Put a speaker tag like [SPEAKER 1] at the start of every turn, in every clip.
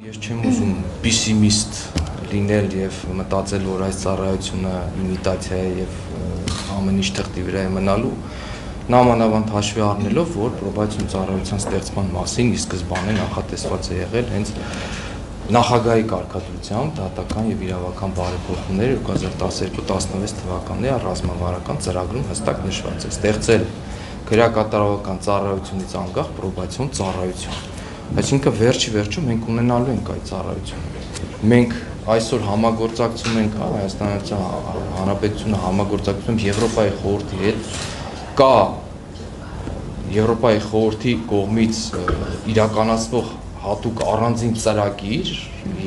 [SPEAKER 1] Ես չեմ ուզում պիսիմիստ լինել եւ մտածել, որ այս ծառայությունը իմիտացիա է եւ ամեն ինչ թղթի վրա է մնալու։ Նամանավանդ հաշվի առնելով, որ պրոբացիոն ծառայության ստեղծման մասին ի սկզբանե նախատեսված է եղել հենց նախագահի կարգադրությամբ դատական եւ իրավական բարեփոխումները 2012-16 թվականների ռազմավարական ծրագրում հստակ նշված է ստեղծել քրեակատարողական ծառայությունից անկախ պրոբացիոն ծառայություն Այսինքն վերջի վերջում մենք ունենալու ենք այդ ծառայությունը։ Մենք այսօր համագործակցում ենք հա, Հայաստանյան Հանրապետությունը համագործակցում Եվրոպայի խորհրդի հետ կա Եվրոպայի խորհրդի կողմից իրականացվող հատուկ առանձին ծրագիր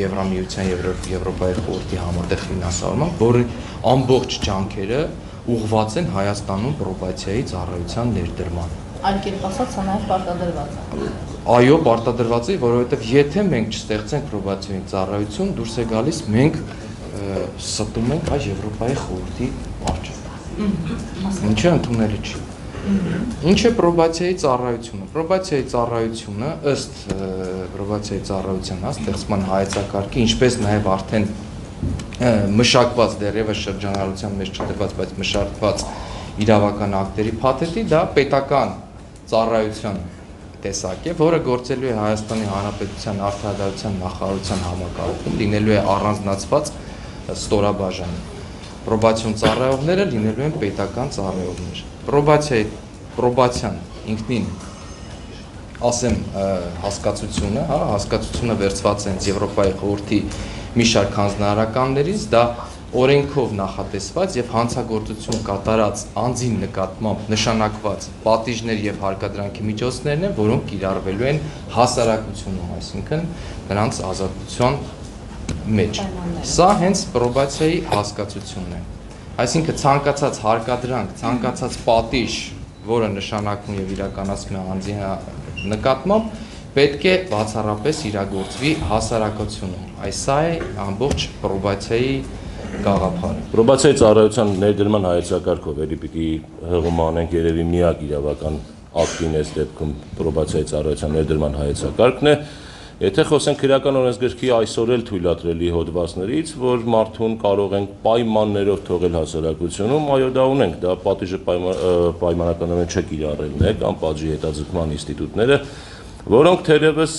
[SPEAKER 1] Եվրամիության Եվրոպայի խորհրդի համատեղ ֆինանսավորման, որը ամբողջ ջանքերը ուղղված են Հայաստանում պրոբացիայի ծառայության ներդրման։
[SPEAKER 2] Այլ կերպ ասած, սա նաև պարտադրված է
[SPEAKER 1] այո, պարտադրված է, որովհետև եթե մենք չստեղծենք պրոբացիոն ծառայություն, դուրս է գալիս մենք ստում ենք այ Եվրոպայի խորհրդի արժեք։ Ինչը ընդունելի չի։ Ինչ է պրոբացիայի ծառայությունը։ Պրոբացիայի ծառայությունը ըստ պրոբացիայի ծառայության հա ստեղծման հայեցակարգի, ինչպես նաև արդեն մշակված դեռևս շրջանառության մեջ չդրված, բայց մշակված իրավական ակտերի փաթեթի դա պետական ծառայության տեսակ է, որը գործելու է Հայաստանի Հանրապետության արդարադատության նախարարության համակարգում, լինելու է առանձնացված ստորաբաժան։ Պրոբացիոն ծառայողները լինելու են պետական ծառայողներ։ Պրոբացիայի պրոբացիան ինքնին ասեմ հասկացությունը, հա, հասկացությունը վերծված է Եվրոպայի խորհրդի մի շարք հանձնարարականներից, դա օրենքով նախատեսված եւ հանցագործություն կատարած անձին նկատմամբ նշանակված պատիժներ եւ հարկադրանքի միջոցներն են, որոնք կիրառվելու են հասարակությունում, այսինքն նրանց ազատության մեջ։ Սա հենց պրոբացիայի հասկացությունն է։ Այսինքն ցանկացած հարկադրանք, ցանկացած պատիժ, որը նշանակվում եւ իրականացվում է անձի նկատմամբ, պետք է բացառապես իրագործվի հասարակությունում։ Այս սա է ամբողջ պրոբացիայի գաղափարը։
[SPEAKER 3] Պրոբացիայի ծառայության ներդրման հայեցակարգով էլի պիտի հղում անենք երևի միակ իրավական ակտին այս դեպքում պրոբացիայի ծառայության ներդրման հայեցակարգն է։ Եթե խոսենք քրեական օրենսգրքի այսօր էլ թույլատրելի հոդվածներից, որ մարդուն կարող են պայմաններով թողել հասարակությունում, այո դա ունենք, դա պատիժը պայմանականորեն չկիրառելն է կամ պատժի հետաձգման ինստիտուտները, որոնք թերևս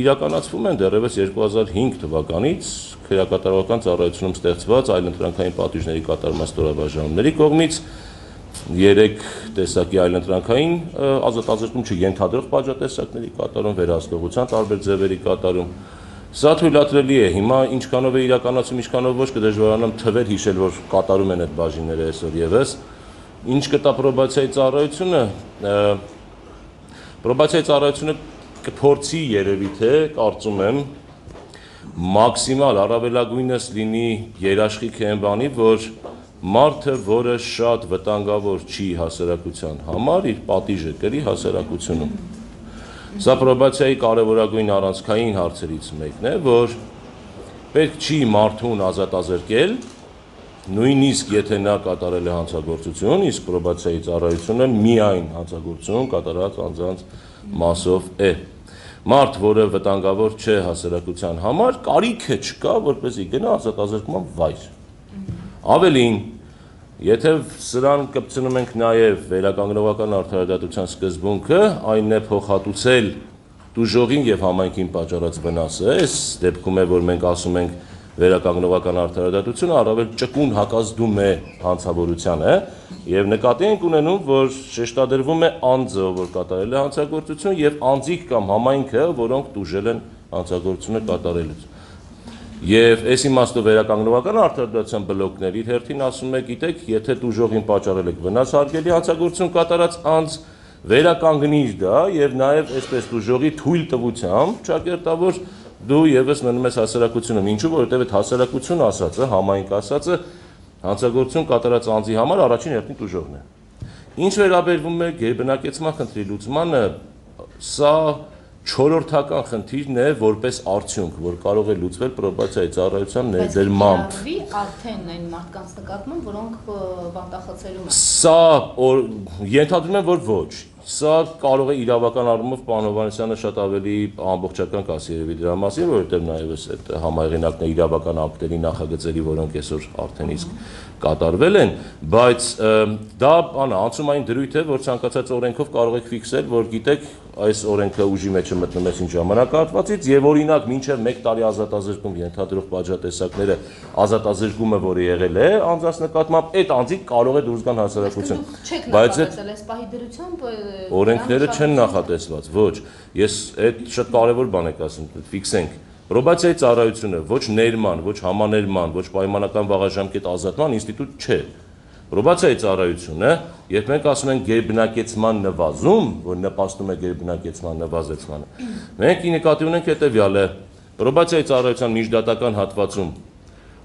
[SPEAKER 3] իրականացվում են դեռևս 2005 թվականից քրեակատարողական ծառայությունում ստեղծված այլընտրանքային պատիժների կատարման ստորաբաժանումների կողմից երեք տեսակի այլընտրանքային ազատազրկում չենթադրող պատժատեսակների կատարում, վերահսկողության տարբեր ձևերի կատարում Սա թույլատրելի է։ Հիմա ինչքանով է իրականացում, ինչքանով ոչ կդժվարանամ թվեր հիշել, որ կատարում են այդ բաժինները այսօր եւս։ Ինչ կտա պրոբացիայի ծառայությունը, պրոբացիայի ծառայությունը կփորձի երևի թե կարծում եմ մաքսիմալ առավելագույնս լինի երաշխիք այն բանի, որ մարդը, որը շատ վտանգավոր չի հասարակության համար, իր պատիժը կրի հասարակությունում։ Սա պրոբացիայի կարևորագույն առանցքային հարցերից մեկն է, որ պետք չի մարդուն ազատազրկել, նույնիսկ եթե նա կատարել է հանցագործություն, իսկ պրոբացիայի ծառայությունը միայն հանցագործություն կատարած անձանց մասով է մարդ, որը վտանգավոր չէ հասարակության համար, կարիքը չկա, որպեսզի գնա ազատազրկման վայր։ Ավելին, եթե սրան կպցնում ենք նաև վերականգնողական արդարադատության սկզբունքը, այն է փոխհատուցել դուժողին եւ համայնքին պատճառած վնասը, այս դեպքում է, որ մենք ասում ենք վերականգնողական արդարադատությունը առավել ճկուն հակազդում է հանցավորությանը եւ նկատի ենք ունենում, որ շեշտադրվում է անձը, որ կատարել է հանցագործություն եւ անձիկ կամ համայնքը, որոնք դուժել են հանցագործությունը կատարելուց։ Եվ այս իմաստով վերականգնողական արդարադատության բլոկներ իր հերթին ասում է, գիտեք, եթե դուժողին պատճառել եք վնաս հարգելի հանցագործություն կատարած անձ վերականգնիր դա եւ նաեւ այսպես դուժողի թույլ տվությամբ ճակերտավոր դու եւս մնում ես հասարակությունում։ Ինչու՞ որովհետեւ այդ հասարակություն ասածը, համայնք ասածը հանցագործություն կատարած անձի համար առաջին հերթին դժողն է։ Ինչ վերաբերվում է գերբնակեցման խնդրի լուծմանը, սա չորրորդական խնդիրն է որպես արդյունք, որ կարող է լուծվել պրոբացիայի ծառայության ներդրմամբ։
[SPEAKER 2] Արդեն այն մարդկանց նկատմամբ, որոնք բանտախցելում են։
[SPEAKER 3] Սա ենթադրում եմ, որ ոչ։ Սա կարող է իրավական առումով պարոն Հովանեսյանը շատ ավելի ամբողջական կասի երևի դրա մասին, որովհետև նաև էս այդ համայնքն է իրավական ակտերի նախագծերի, որոնք այսօր արդեն իսկ կատարվել են, բայց դա բանը անցումային դրույթ է, որ ցանկացած օրենքով կարող եք ֆիքսել, որ գիտեք այս օրենքը ուժի մեջ է մտնում այս ինչ ժամանակահատվածից եւ օրինակ մինչեւ 1 տարի ազատազրկում ենթադրող բաժատեսակները ազատազրկումը, որը եղել է անձանց նկատմամբ, այդ անձիկ կարող է դուրս գան հասարակություն։
[SPEAKER 2] Բայց այդ այս պահի դրությամբ
[SPEAKER 3] օրենքները չեն նախատեսված, ոչ։ Ես այդ շատ կարևոր բան եք ասում, ֆիքսենք Պրոբացիայի ծառայությունը ոչ ներման, ոչ համաներման, ոչ պայմանական վաղաժամկետ ազատման ինստիտուտ չէ։ Պրոբացիայի ծառայությունը, երբ մենք ասում ենք գերբնակեցման նվազում, որ նպաստում է գերբնակեցման նվազեցմանը, մենք ի նկատի ունենք հետևյալը. պրոբացիայի ծառայության միջդատական հատվածում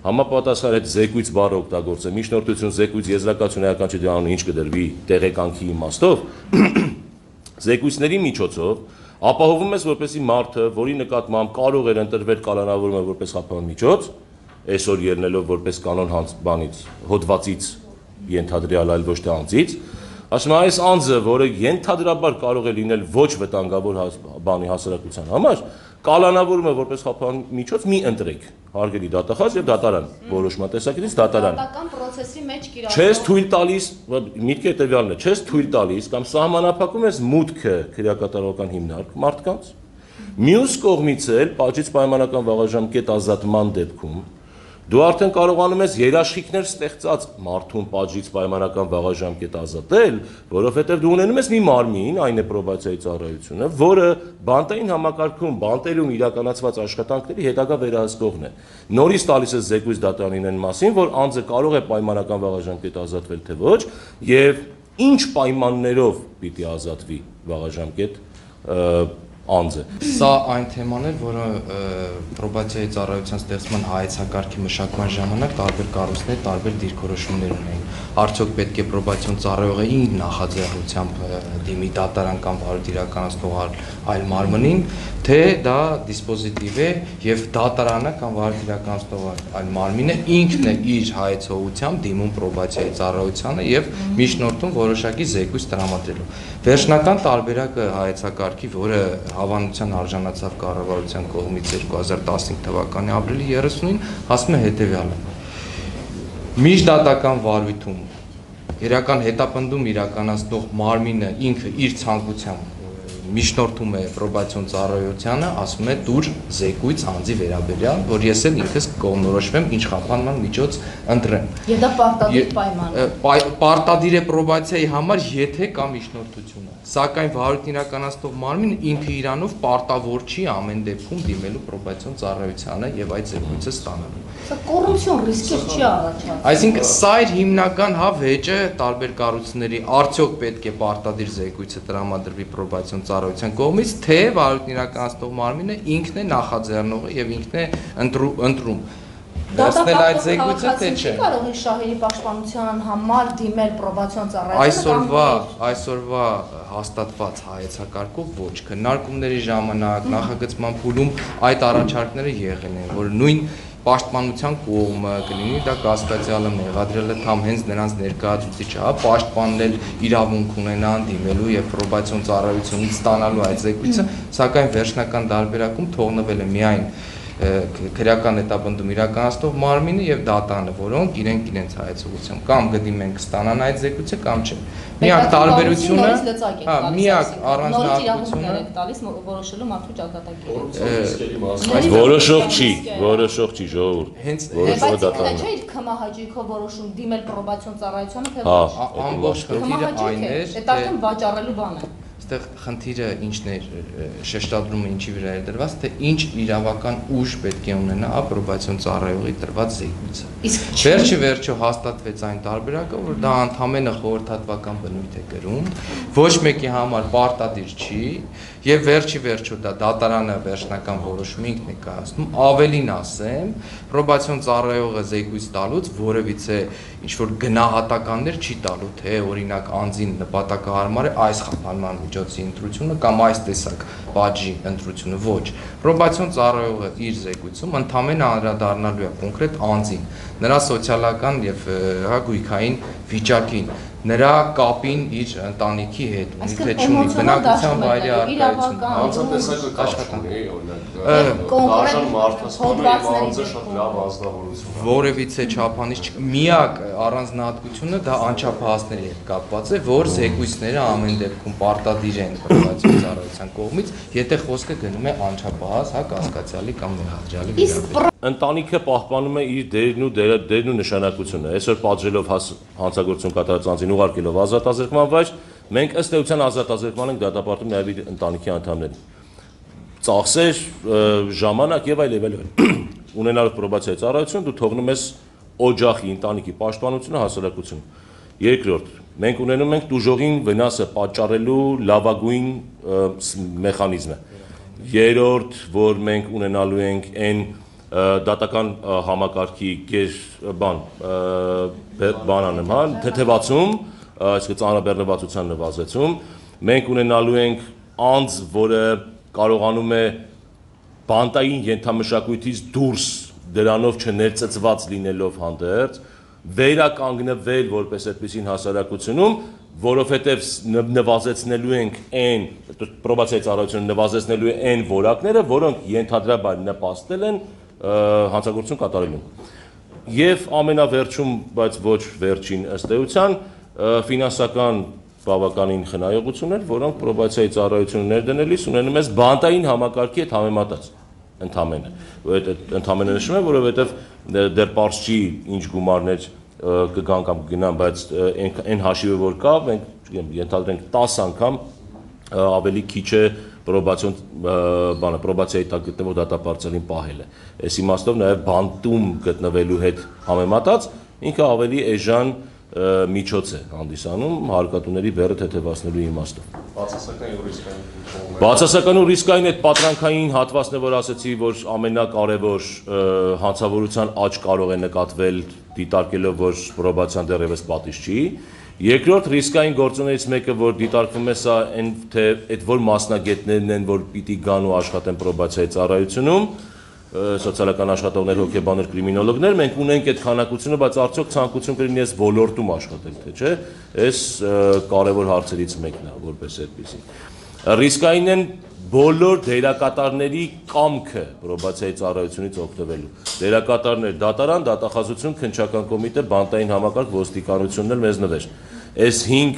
[SPEAKER 3] համապատասխան այդ զեկույց բառը օգտագործը, միջնորդություն, զեկույց, եզրակացություն էական չի դրանու ինչ կդրվի տեղեկանքի իմաստով, զեկույցների միջոցով ապահովում ես որպեսի մարդը, որի նկատմամբ կարող էր ընտրվել կալանավորումը որպես խափան միջոց, այսօր ելնելով որպես կանոն հանց բանից, հոդվածից ենթադրյալ այլ ոչ թե անձից, ասում այս անձը, որը ենթադրաբար կարող է լինել ոչ վտանգավոր բանի հասարակության համար, կալանավորումը որպես խափան միջոց մի ընտրեք հարգելի դատախազ եւ դատարան որոշման տեսակետից դատարան
[SPEAKER 2] դատական process-ի մեջ կիրառվող
[SPEAKER 3] չես թույլ տալիս միտքը հետեւյալն է չես թույլ տալիս կամ սահմանափակում ես մուտքը քրեակատարողական հիմնարկ մարդկանց մյուս կողմից էլ պաճից պայմանական վաղաժամկետ ազատման դեպքում Դու արդեն կարողանում ես երաշխիքներ ստեղծած մարդուն պատժից պայմանական վաղաժամկետ ազատել, որովհետև դու ունենում ես մի մարմին, այն է պրոբացիայի ծառայությունը, որը բանտային համակարգում, բանտերում իրականացված աշխատանքների հետագա վերահսկողն է։ Նորից տալիս է զեկույց դատարանին այն մասին, որ անձը կարող է պայմանական վաղաժամկետ ազատվել թե ոչ, եւ ինչ պայմաններով պիտի ազատվի վաղաժամկետ անձը։
[SPEAKER 1] Սա այն թեման էր, որը պրոբացիայի ծառայության ստեղծման հայեցակարգի մշակման ժամանակ տարբեր կառույցներ տարբեր դիրքորոշումներ ունեին։ Արդյոք պետք է պրոբացիոն ծառայողը ին նախաձեռնությամբ դիմի դատարան կամ վարույթ իրականացնող այլ մարմնին, թե դա դիսպոզիտիվ է եւ դատարանը կամ վարույթ իրականացնող այլ մարմինը ինքն է իր հայեցողությամբ դիմում պրոբացիայի ծառայությանը եւ միջնորդում որոշակի զեկույց տրամադրելու։ Վերջնական տարբերակը հայեցակարգի, որը հավանության արժանացավ կառավարության կողմից 2015 թվականի ապրիլի 30-ին, ասում է հետևյալը. Միջդատական վարույթում իրական հետապնդում իրականացնող մարմինը ինքը իր ցանկությամբ միջնորդում է պրոբացիոն ծառայությանը, ասում է դուր զեկույց անձի վերաբերյալ, որ ես էլ ինքս կողմնորոշվեմ ինչ խափանման միջոց ընտրեմ։
[SPEAKER 2] Եվ դա պարտադիր պայման է։
[SPEAKER 1] Պարտադիր է պրոբացիայի համար, եթե կա միջնորդությունը։ Սակայն վարույթ իրականացնող մարմինը ինքը իրանով պարտավոր չի ամեն դեպքում դիմելու պրոբացիոն ծառայությանը եւ այդ զեկույցը ստանալու։
[SPEAKER 2] Սա կոռուպցիոն ռիսկեր չի առաջացնում։
[SPEAKER 1] Այսինքն սա իր հիմնական հա վեճը տարբեր կառույցների արդյոք պետք է պարտադիր զեկույցը տրամադրվի պրոբացիոն ծառայության կողմից, թե վարույթն իրականացնող մարմինը ինքն է նախաձեռնողը եւ ինքն է ընտրում վերցնել այդ զեկույցը թե չէ։
[SPEAKER 2] Կարող է շահերի պաշտպանության համար դիմել պրոբացիոն ծառայությանը
[SPEAKER 1] Այսօրվա այսօրվա հաստատված հայեցակարգով ոչ քննարկումների ժամանակ նախագծման փուլում այդ առաջարկները եղել են, որ նույն պաշտպանության կողմը կլինի դա կասկածյալը մեղադրելը թամ հենց նրանց ներկայացուցիչը, հա, պաշտպաննել իրավունք ունենան դիմելու եւ պրոբացիոն ծառայությունից ստանալու այդ զեկույցը, սակայն վերջնական դարբերակում թողնվել է միայն քրեական հետապնդում իրականացնող մարմինը եւ դատանը, որոնք իրենք իրենց հայեցողությամբ կամ գդիմեն կստանան այդ զեկույցը կամ չէ։ Միակ տարբերությունը, հա, միակ առանձնահատկությունը
[SPEAKER 2] տալիս որոշելու մարդու ճակատագիրը։
[SPEAKER 3] Որոշող չի, որոշող չի ժողովուրդ։
[SPEAKER 1] Հենց
[SPEAKER 3] որոշողը դատարանը։
[SPEAKER 2] Չէ, իր կմահաճույքով որոշում դիմել պրոբացիոն ծառայությանը թե
[SPEAKER 3] Հա,
[SPEAKER 2] ոչ։
[SPEAKER 1] ամբողջ խնդիրը այն է,
[SPEAKER 2] Դա արդեն վաճառելու բան է
[SPEAKER 1] այստեղ խնդիրը ինչն է շեշտադրումը ինչի վրա է դրված, թե ինչ իրավական ուժ պետք է ունենա ապրոբացիոն ծառայողի տրված զեկույցը։
[SPEAKER 2] Իսկ
[SPEAKER 1] Վերջի վերջո հաստատվեց այն տարբերակը, որ դա ընդհանրապես խորհրդատվական բնույթ է կրում, ոչ մեկի համար պարտադիր չի, եւ վերջի վերջո դա դատարանը վերջնական որոշում ինքն է կայացնում։ Ավելին ասեմ, պրոբացիոն ծառայողը զեկույց տալուց որևիցե ինչ որ գնահատականներ չի տալու, թե օրինակ անձին նպատակահարմար է այս խափանման միջոցի ընտրությունը կամ այս տեսակ բաժի ընտրությունը, ոչ։ Պրոբացիոն ծառայողը իր զեկույցում ընդամենը անդրադառնալու է կոնկրետ անձին, նրա սոցիալական եւ հա գույքային վիճակին, նրա կապին իր ընտանիքի հետ, ունի թե չունի, բնակության վայրի արկայություն,
[SPEAKER 4] Հանցատեսակը կապ չունի, օրինակ, դաշան մարդասպանը անձը շատ լավ ազնվորություն։
[SPEAKER 1] որևիցե չափանիշ չ- միակ առանձնահատկությունը դա անչափահասների հետ կապված է, որ զեկույցները ամեն դեպքում պարտադիր են պրոբացիոն ծառայության կողմից, եթե խոսքը գնում է անչափահաս, հա կասկածյալի կամ մեղադրյալի
[SPEAKER 2] Իսկ
[SPEAKER 3] ընտանիքը պահպանում է իր դերն ու դերը, դերն ու նշանակությունը։ Այսօր պատժելով հանցագործություն կատարած անձին ուղարկելով ազատազրկման վայր, մենք ըստ էության ազատազրկման ենք դատապարտում նաև իր ընտանիքի անդամներին։ Ծախսեր, ժամանակ եւ այլ եւ այլ։ Ունենալով պրոբացիայի ծառայություն դու թողնում ես օջախի ընտանիքի պաշտպանությունը հասարակություն։ Երկրորդ, մենք ունենում ենք դուժողին վնասը պատճառելու լավագույն մեխանիզմը։ Երրորդ, որ մենք ունենալու ենք այն ը, դատական համակարգի գեր բան ը, բե- բան անեմ, հա, թեթևացում, այսինքն ծանրաբեռնվածության նվազեցում, մենք ունենալու ենք անձ, որը կարողանում է բանտային ենթամշակույթից դուրս դրանով չներծծված լինելով հանդերձ վերականգնվել որպես այդպեսին հասարակությունում, որովհետև նվազեցնելու ենք այն պրոբացիայի ծառայությունը նվազեցնելու այն որակները, որոնք ենթադրաբար նպաստել են ը, հանցագործություն կատարելուն։ Եվ ամենավերջում, բայց ոչ վերջին ըստ էության, ֆինանսական բավականին խնայողություններ, որոնք պրոբացիայի ծառայությունը ներդնելիս ունենում ես բանտային համակարգի հետ համեմատած ընդամենը։ Որովհետեւ ընդամենը նշում եմ, որովհետեւ դե- դեռ པարզ չի ինչ գումարներ կգան կամ կգնան, բայց այն հաշիվը որ կա, մենք ենթադրենք 10 անգամ ավելի քիչ է պրոբացիոն բանը պրոբացիայի տակ գտնվող դատապարտելին պահելը։ Այս իմաստով նաև բանտում գտնվելու հետ համեմատած ինքը ավելի էժան միջոց է հանդիսանում հարկատուների բեռը թեթևացնելու իմաստով։
[SPEAKER 4] Բացասական եւ ռիսկային
[SPEAKER 3] Բացասական ու ռիսկային այդ պատրանքային հատվածն է, որ ասացի, որ ամենակարևոր հանցավորության աճ կարող է նկատվել դիտարկելով, որ պրոբացիան դեռևս պատիժ չի։ Երկրորդ ռիսկային գործոններից մեկը, որ դիտարկվում է սա, այն թե այդ որ մասնագետներն են, որ պիտի գան ու աշխատեն պրոբացիայի ծառայությունում, սոցիալական աշխատողներ, հոգեբաններ, կրիմինոլոգներ, մենք ունենք այդ քանակությունը, բայց արդյոք ցանկություն կլինի այս ոլորտում աշխատել, թե չէ։ Այս կարևոր հարցերից մեկն է, որպես այդպեսի։ Ռիսկային են բոլոր դերակատարների կամքը պրոբացիայի ծառայությունից օգտվելու։ Դերակատարներ, դատարան, դատախազություն, քննչական կոմիտե, բանտային համակարգ, ոստիկանությունն էլ մեզ նվեր։ Այս 5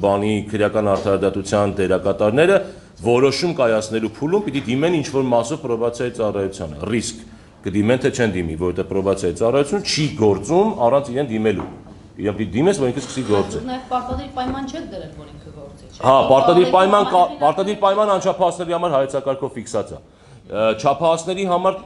[SPEAKER 3] բանի քրեական արդարադատության դերակատարները որոշում կայացնելու փուլում պիտի դիմեն ինչ որ մասով պրոբացիայի ծառայությանը։ Ռիսկ. Կդիմեն թե չեն դիմի, որովհետև պրոբացիայի ծառայություն չի գործում առանց իրեն դիմելու։ Իրեն պիտի դիմես, որ ինքը սկսի գործել։
[SPEAKER 5] Նաև պարտադիր պայման չեք դրել, որ ինքը գործի, չէ՞։
[SPEAKER 3] Հա, պարտադիր պայման պարտադիր պայման անչափահասների համար հայեցակարգով ֆիքսած է։ Չափահասների համար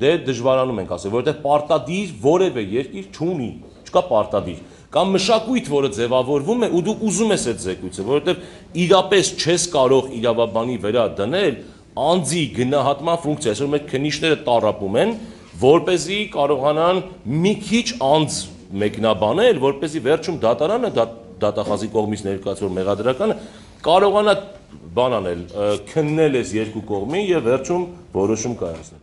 [SPEAKER 3] դե դժվարանում ենք ասել, որովհետև պարտադիր որևէ երկիր չունի, չկա պարտադիր կամ մշակույթ, որը ձևավորվում է ու դու ուզում ես այդ զեկույցը, որովհետև իրապես չես կարող իրավաբանի վրա դնել անձի գնահատման ֆունկցիա, այսօր մեր քննիչները տարապում են, որ เป զի կարողանան մի քիչ անձ մեկնաբանել, որ เป զի վերջում դատարանը դա դատախազի կողմից ներկայացվող մեղադրականը կարողանա բան անել, ը, քննել այս երկու կողմին եւ վերջում որոշում կայացնել։